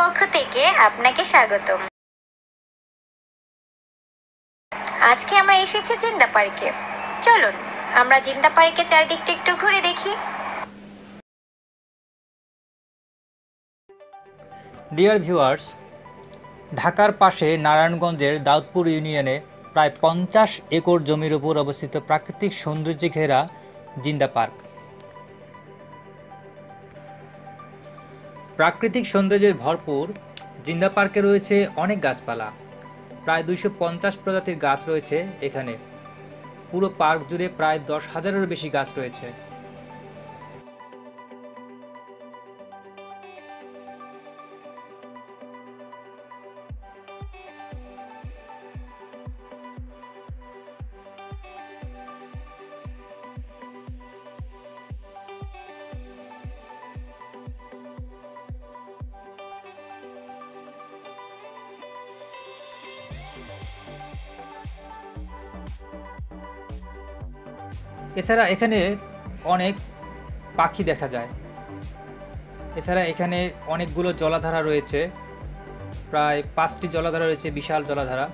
পক্ষ থেকে আপনাকে স্বাগতম। আজকে আমরা এসেছি জিন্দা পার্কে। চলুন, আমরা জিন্দা পার্কের চারিদিকটা একটু ঘুরে দেখি। ডিয়ার ভিউয়ার্স ঢাকার পাশে নারায়ণগঞ্জের দাউদপুর ইউনিয়নে প্রায় পঞ্চাশ একর জমির উপর অবস্থিত প্রাকৃতিক সৌন্দর্যে ঘেরা জিন্দা পার্ক। প্রাকৃতিক সৌন্দর্যে ভরপুর, জিন্দা পার্কে রয়েছে অনেক গাছপালা। প্রায় দুইশো পঞ্চাশ প্রজাতির গাছ রয়েছে এখানে। পুরো পার্ক জুড়ে প্রায় দশ হাজারেরও বেশি গাছ রয়েছে। এছাড়া এখানে অনেক পাখি দেখা যায়। এছাড়া এখানে অনেকগুলো জলাধারা রয়েছে। প্রায় পাঁচটি জলাধারা রয়েছে, বিশাল জলাধারা।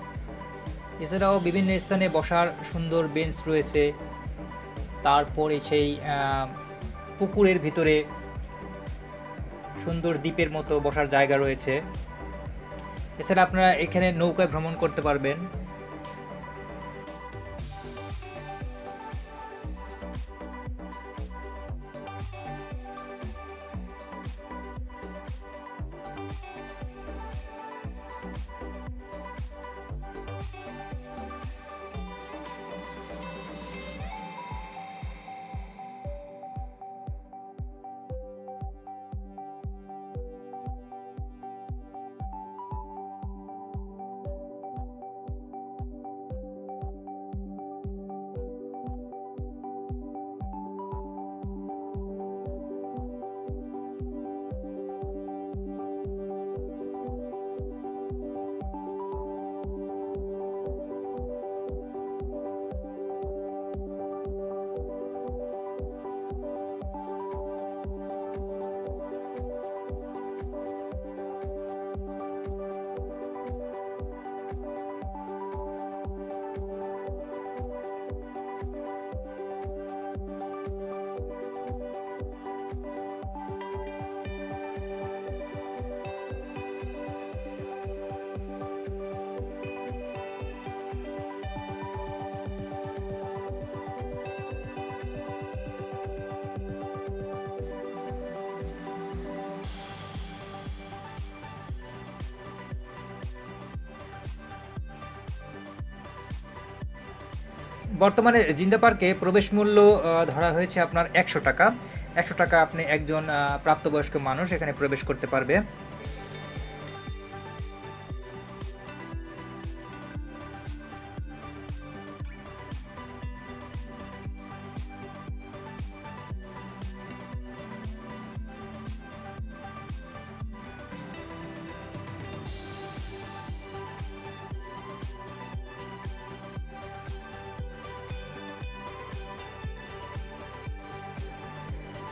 এছাড়াও বিভিন্ন স্থানে বসার সুন্দর বেঞ্চ রয়েছে। তারপরে সেই পুকুরের ভিতরে সুন্দর দ্বীপের মতো বসার জায়গা রয়েছে। এছাড়া আপনারা এখানে নৌকায় ভ্রমণ করতে পারবেন। বর্তমানে জিন্দা পার্কে প্রবেশ মূল্য ধরা হয়েছে আপনার একশো টাকা। একশো টাকা আপনি একজন প্রাপ্তবয়স্ক মানুষ এখানে প্রবেশ করতে পারবে।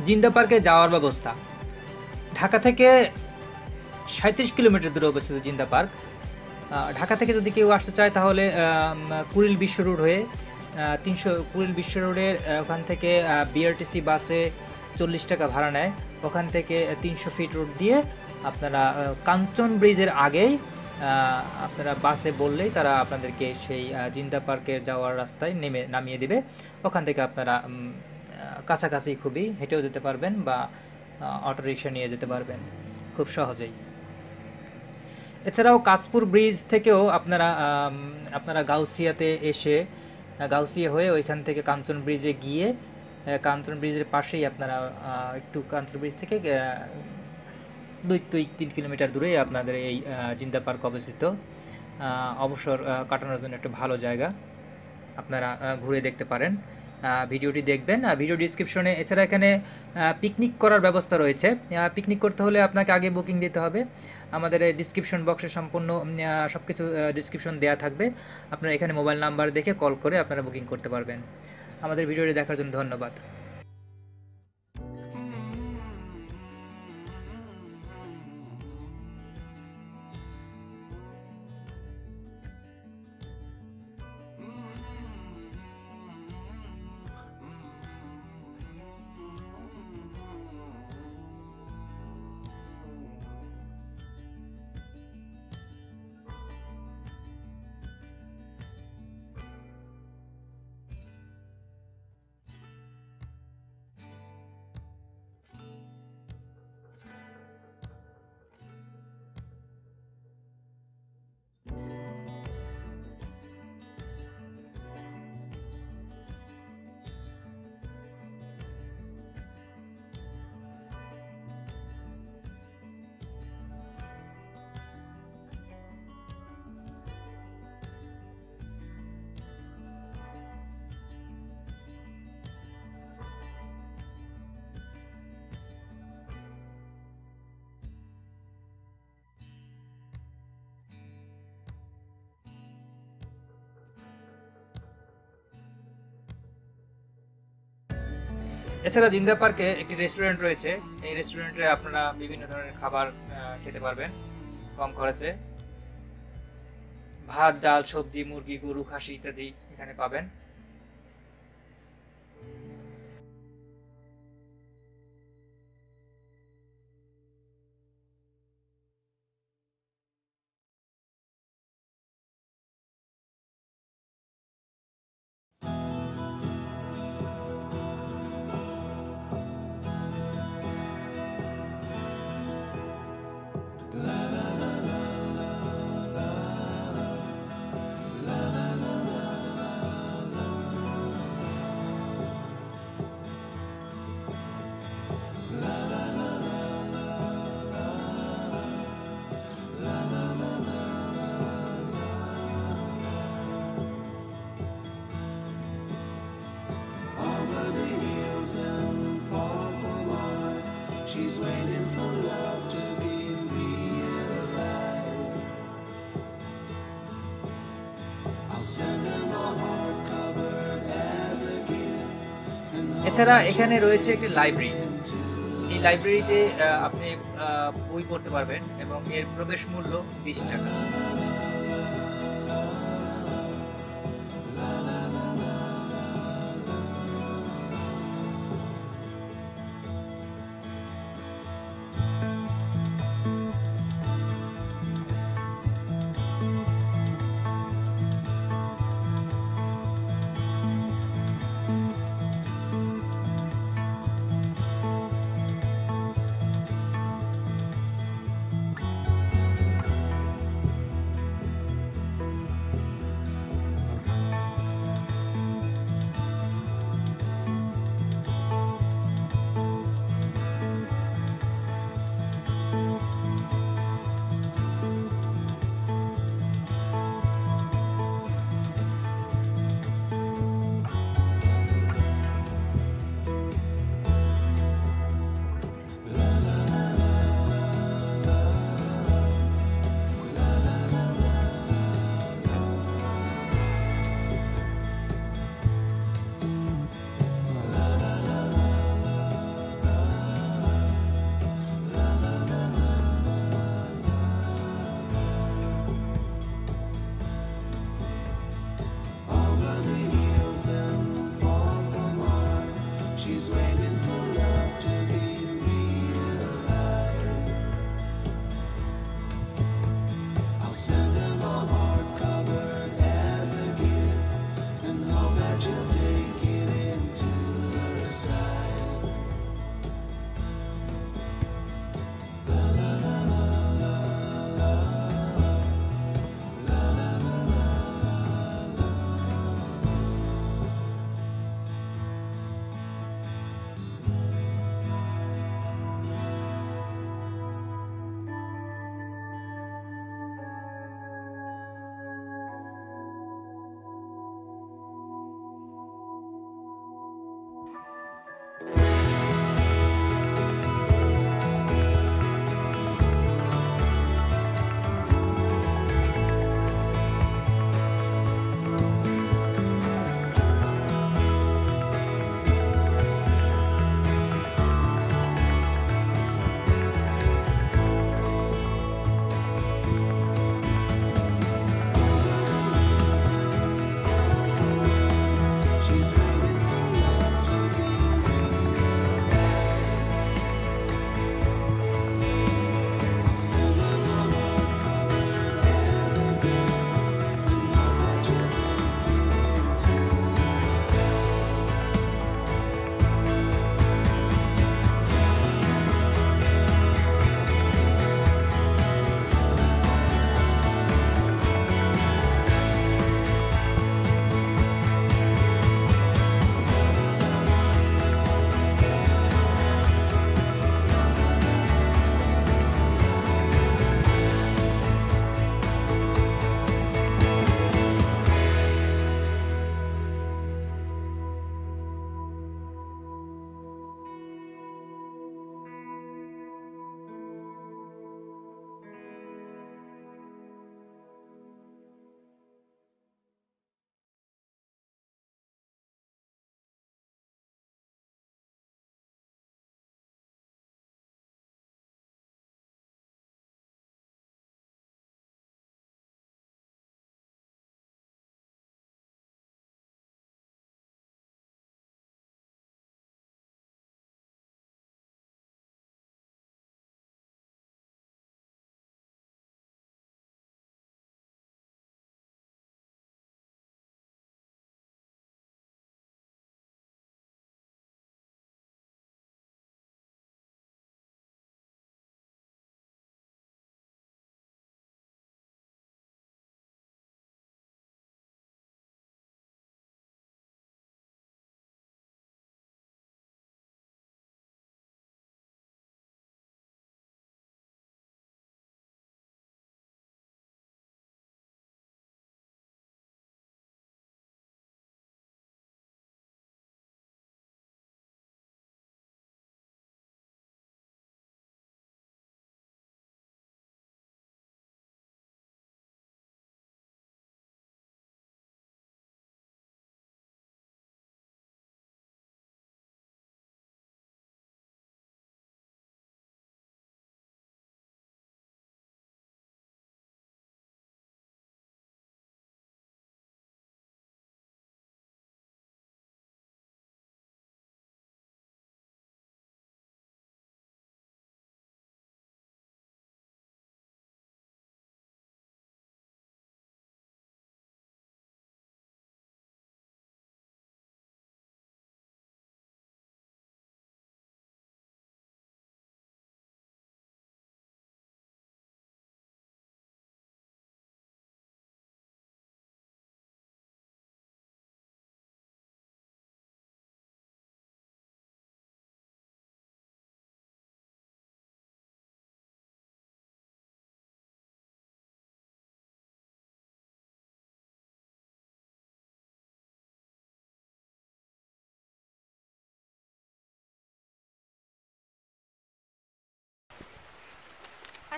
জিন্দা পার্কে যাওয়ার ব্যবস্থা। ঢাকা থেকে সাঁত্রিশ কিলোমিটার দূরে অবস্থিত জিন্দা পার্ক। ঢাকা থেকে যদি কেউ আসতে চায় তাহলে কুড়িল বিশ্ব রোড হয়ে তিনশো, কুড়িল বিশ্ব রোডের ওখান থেকে বিআরটিসি বাসে চল্লিশ টাকা ভাড়া নেয়। ওখান থেকে তিনশো ফিট রোড দিয়ে আপনারা কাঞ্চন ব্রিজের আগেই আপনারা বাসে বললেই তারা আপনাদেরকে সেই জিন্দা পার্কে যাওয়ার রাস্তায় নেমে, নামিয়ে দেবে। ওখান থেকে আপনারা কাছাকাছি খুবই হেঁটেও যেতে পারবেন বা অটো রিক্সা নিয়ে যেতে পারবেন খুব সহজেই। এছাড়াও কাশপুর ব্রিজ থেকেও আপনারা আপনারা গাউসিয়াতে এসে, গাউসিয়া হয়ে ওইখান থেকে কাঞ্চন ব্রিজে গিয়ে কাঞ্চন ব্রিজের পাশেই আপনারা একটু কাঞ্চন ব্রিজ থেকে দুই দুই, তিন কিলোমিটার দূরে আপনাদের এই জিন্দা পার্ক অবস্থিত। অবসর কাটানোর জন্য একটা ভালো জায়গা। আপনারা ঘুরে দেখতে পারেন। ভিডিওটি দেখবেন। আর ভিডিও ডিসক্রিপশনে এছাড়া এখানে পিকনিক করার ব্যবস্থা রয়েছে। পিকনিক করতে হলে আপনাকে আগে বুকিং দিতে হবে। আমাদের ডিসক্রিপশন বক্সে সম্পূর্ণ সব কিছু ডিসক্রিপশন দেওয়া থাকবে। আপনারা এখানে মোবাইল নাম্বার দেখে কল করে আপনারা বুকিং করতে পারবেন। আমাদের ভিডিওটি দেখার জন্য ধন্যবাদ। এছাড়া জিন্দা পার্কে একটি রেস্টুরেন্ট রয়েছে। এই রেস্টুরেন্টে আপনারা বিভিন্ন ধরনের খাবার খেতে পারবেন। কম খরচে। ভাত, ডাল, সবজি, মুরগি, গরু, খাসি ইত্যাদি এখানে পাবেন। এছাড়া এখানে রয়েছে একটি লাইব্রেরি এই লাইব্রেরিতে আপনি বই পড়তে পারবেন এবং এর প্রবেশ মূল্য বিশ টাকা।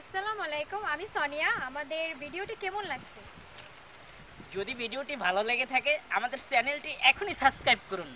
আসসালামু আলাইকুম, আমি সোনিয়া। আমাদের ভিডিওটি কেমন লাগছে? যদি ভিডিওটি ভালো লেগে থাকে, আমাদের চ্যানেলটি এখনই সাবস্ক্রাইব করুন।